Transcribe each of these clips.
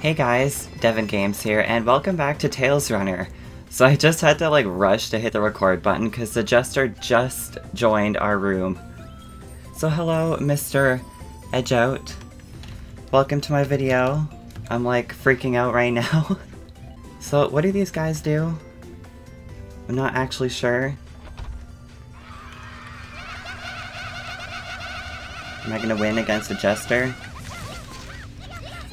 Hey guys, Devxn Games here, and welcome back to Tales Runner. So I just had to like rush to hit the record button because the Jester just joined our room. So hello, Mr. EdgeOut. Welcome to my video. I'm like freaking out right now. so what do these guys do? I'm not actually sure. Am I gonna win against a Jester?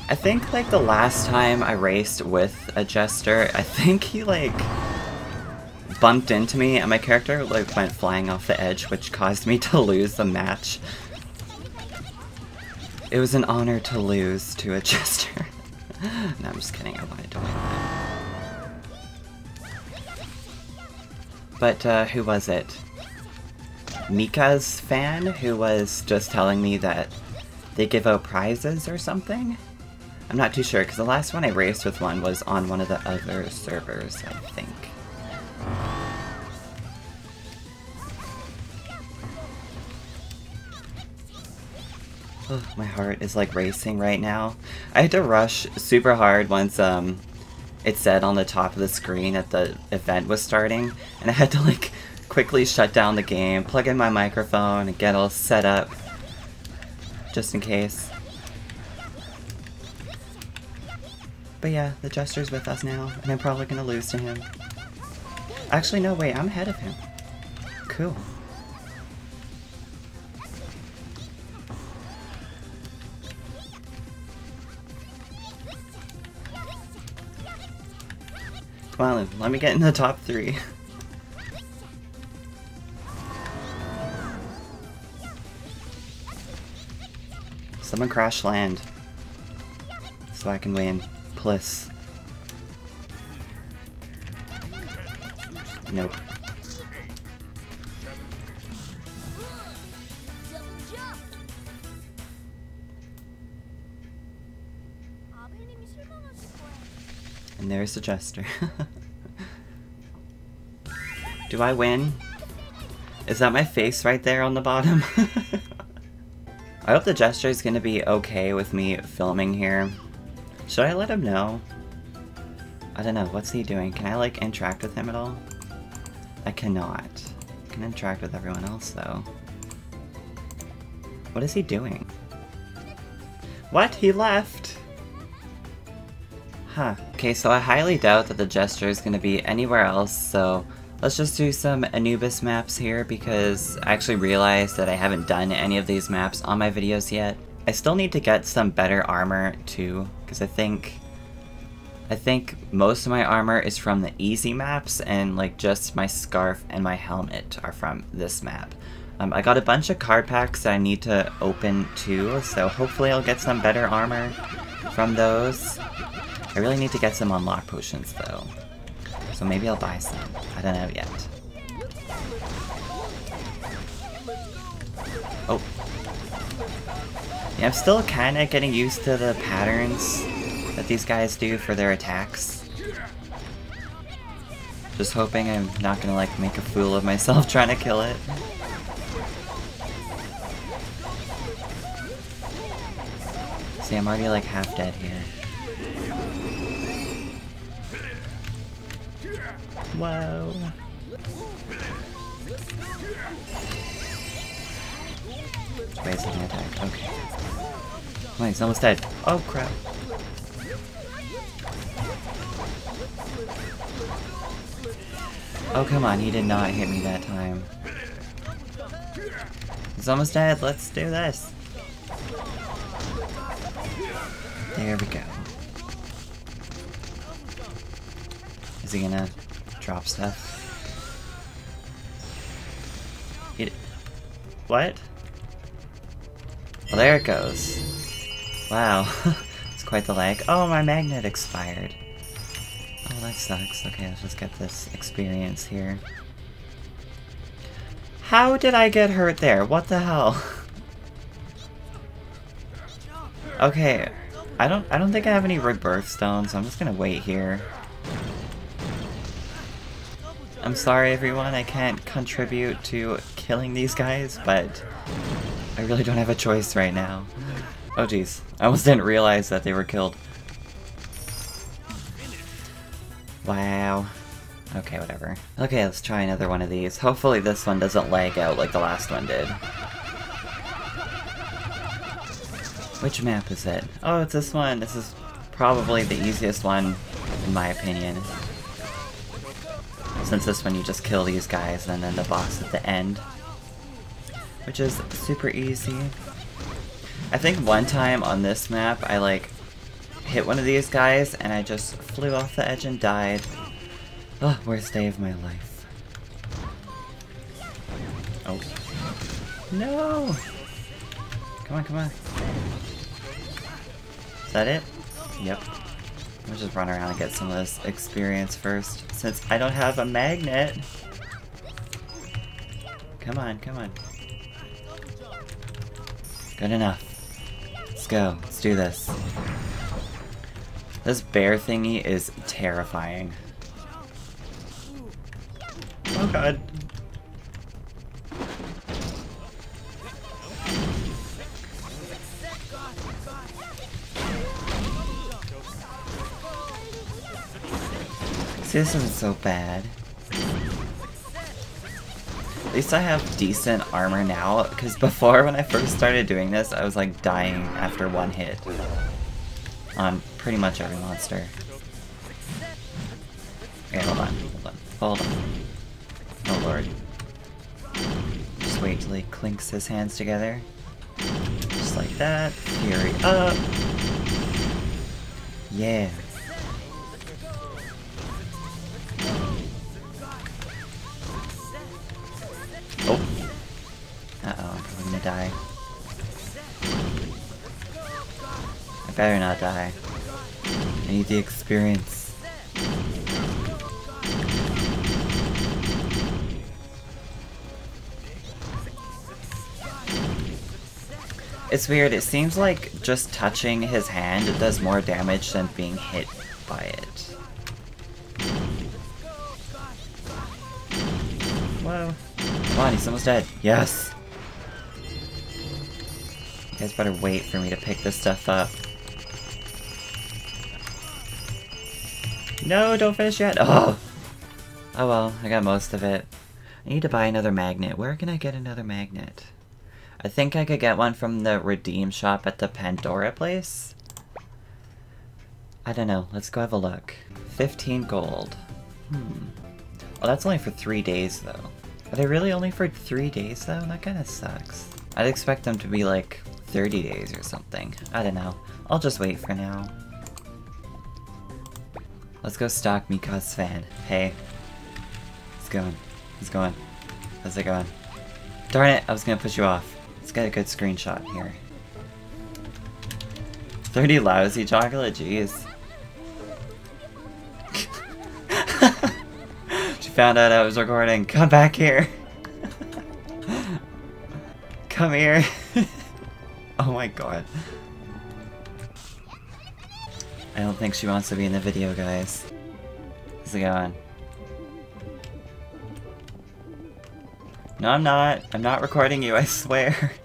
I think like the last time I raced with a Jester, I think he like bumped into me and my character like went flying off the edge which caused me to lose the match. It was an honor to lose to a Jester. no, I'm just kidding, I wanted to win that. But uh, who was it? Mika's fan who was just telling me that they give out prizes or something? I'm not too sure, because the last one I raced with one was on one of the other servers, I think. Oh, my heart is like racing right now. I had to rush super hard once um, it said on the top of the screen that the event was starting, and I had to like quickly shut down the game, plug in my microphone, and get all set up, just in case. But yeah, the Jester's with us now, and I'm probably gonna lose to him. Actually, no, wait, I'm ahead of him. Cool. Come on, let me get in the top three. Someone crash land. So I can win. Nope. And there's the Jester. Do I win? Is that my face right there on the bottom? I hope the Jester is going to be okay with me filming here. Should I let him know? I don't know, what's he doing? Can I like interact with him at all? I cannot. I can interact with everyone else though. What is he doing? What? He left! Huh. Okay, so I highly doubt that the Jester is going to be anywhere else, so let's just do some Anubis maps here because I actually realized that I haven't done any of these maps on my videos yet. I still need to get some better armor too, because I think I think most of my armor is from the easy maps, and like just my scarf and my helmet are from this map. Um, I got a bunch of card packs that I need to open too, so hopefully I'll get some better armor from those. I really need to get some unlock potions though, so maybe I'll buy some. I don't know yet. Oh, yeah, I'm still kind of getting used to the patterns that these guys do for their attacks. Just hoping I'm not gonna like make a fool of myself trying to kill it. See, I'm already like half dead here. Whoa. Raising attack, okay. Wait, he's almost dead. Oh crap. Oh come on, he did not hit me that time. He's almost dead, let's do this. There we go. Is he gonna drop stuff? It, what? Well, there it goes. Wow, it's quite the lag. Oh, my magnet expired. Oh, that sucks. Okay, let's just get this experience here. How did I get hurt there? What the hell? okay, I don't I don't think I have any rebirth stones, so I'm just gonna wait here. I'm sorry everyone, I can't contribute to killing these guys, but I really don't have a choice right now. Oh jeez, I almost didn't realize that they were killed. Wow. Okay, whatever. Okay, let's try another one of these. Hopefully this one doesn't lag out like the last one did. Which map is it? Oh, it's this one. This is probably the easiest one, in my opinion. Since this one you just kill these guys and then the boss at the end. Which is super easy. I think one time on this map I like hit one of these guys and I just flew off the edge and died. Oh, worst day of my life. Oh. No! Come on, come on. Is that it? Yep. I'll just run around and get some of this experience first, since I don't have a magnet. Come on, come on. Good enough. Let's go. Let's do this. This bear thingy is terrifying. Oh god. See, this isn't so bad. Least I have decent armor now, because before when I first started doing this, I was like dying after one hit. On pretty much every monster. Okay, hold on, hold on, hold on. Oh lord. Just wait till he clinks his hands together. Just like that. Fury up. Yeah. Better not die. I need the experience. It's weird, it seems like just touching his hand does more damage than being hit by it. Whoa. Come on, he's almost dead. Yes! You guys better wait for me to pick this stuff up. No, don't finish yet! Oh! Oh well, I got most of it. I need to buy another magnet. Where can I get another magnet? I think I could get one from the redeem shop at the Pandora place? I don't know. Let's go have a look. 15 gold. Hmm. Well, that's only for three days, though. Are they really only for three days, though? That kind of sucks. I'd expect them to be like 30 days or something. I don't know. I'll just wait for now. Let's go stalk Mika's fan. Hey. It's going. It's going. How's it going? Darn it, I was gonna push you off. Let's get a good screenshot here. 30 lousy chocolate, jeez. she found out I was recording. Come back here. Come here. oh my god. I don't think she wants to be in the video, guys. How's it going? No, I'm not. I'm not recording you, I swear.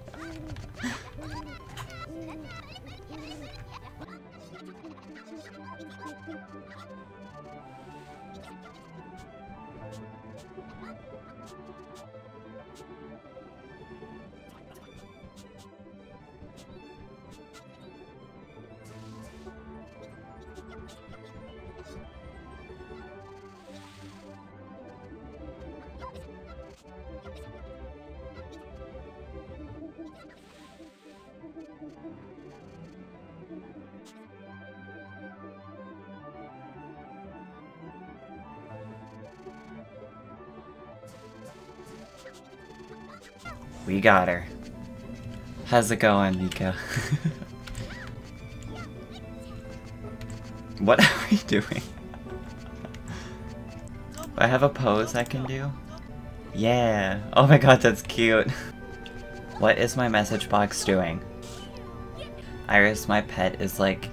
We got her. How's it going, Mika? what are we doing? I have a pose I can do? Yeah. Oh my god, that's cute. What is my message box doing? Iris, my pet, is like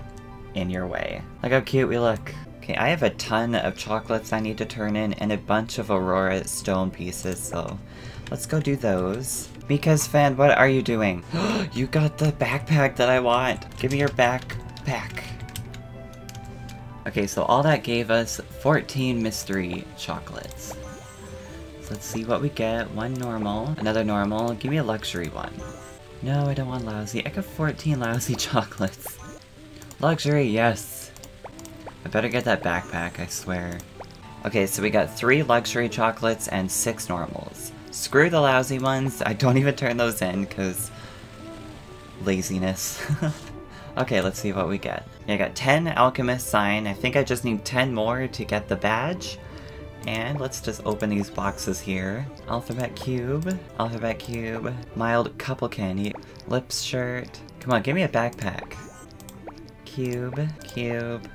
in your way. Look how cute we look. Okay, I have a ton of chocolates I need to turn in and a bunch of Aurora stone pieces, so let's go do those. Mika's fan, what are you doing? you got the backpack that I want. Give me your backpack. Okay, so all that gave us 14 mystery chocolates. So let's see what we get. One normal, another normal. Give me a luxury one. No, I don't want lousy. I got 14 lousy chocolates. Luxury, yes! I better get that backpack, I swear. Okay, so we got three luxury chocolates and six normals. Screw the lousy ones, I don't even turn those in, because... laziness. okay, let's see what we get. I got 10 alchemist sign, I think I just need 10 more to get the badge. And let's just open these boxes here. Alphabet Cube, Alphabet Cube, Mild Couple Candy, Lips Shirt. Come on, give me a backpack. Cube, Cube,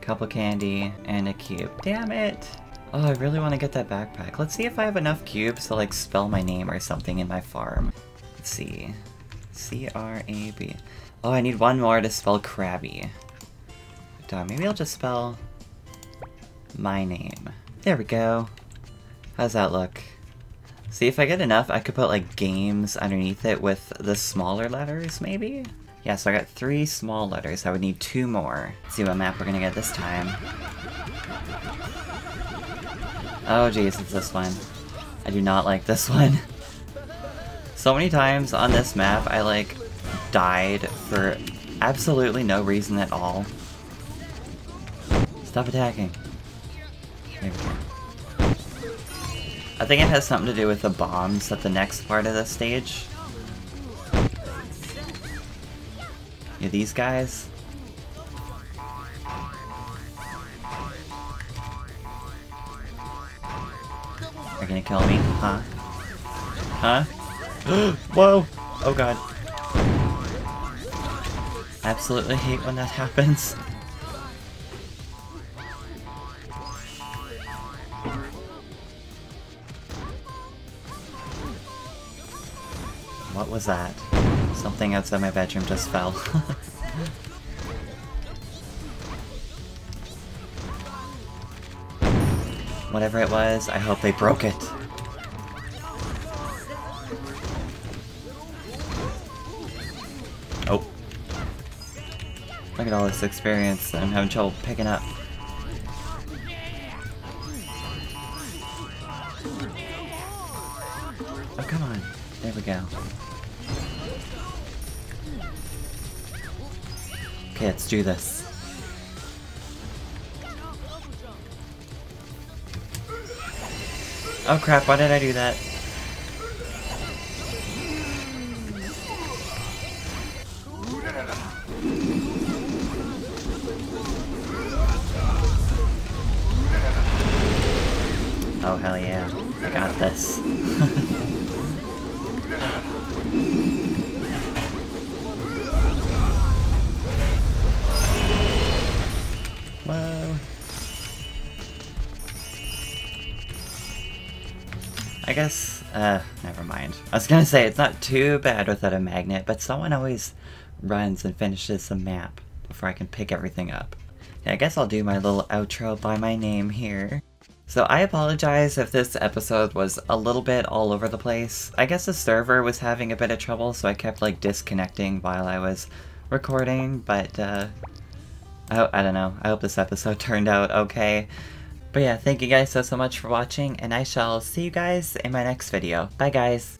Couple Candy, and a Cube. Damn it! Oh, I really want to get that backpack. Let's see if I have enough cubes to like spell my name or something in my farm. Let's see. C-R-A-B. Oh, I need one more to spell Crabie. Maybe I'll just spell my name. There we go. How's that look? See, if I get enough, I could put, like, games underneath it with the smaller letters, maybe? Yeah, so I got three small letters. I would need two more. Let's see what map we're gonna get this time. Oh jeez, it's this one. I do not like this one. so many times on this map, I, like, died for absolutely no reason at all. Stop attacking. I think it has something to do with the bombs at the next part of the stage. Yeah, these guys. Are gonna kill me, huh? Huh? Whoa! Oh god. Absolutely hate when that happens. What was that? Something outside my bedroom just fell. Whatever it was, I hope they broke it. Oh. Look at all this experience that I'm having trouble picking up. Oh, come on. There we go. Okay, let's do this. Oh crap, why did I do that? Oh hell yeah, I got this. guess, uh, never mind. I was gonna say, it's not too bad without a magnet, but someone always runs and finishes the map before I can pick everything up. Yeah, I guess I'll do my little outro by my name here. So I apologize if this episode was a little bit all over the place. I guess the server was having a bit of trouble, so I kept like disconnecting while I was recording, but uh, I, I don't know. I hope this episode turned out okay. But yeah, thank you guys so, so much for watching, and I shall see you guys in my next video. Bye guys!